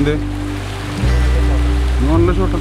എന്ത് നല്ല ഷോട്ടാ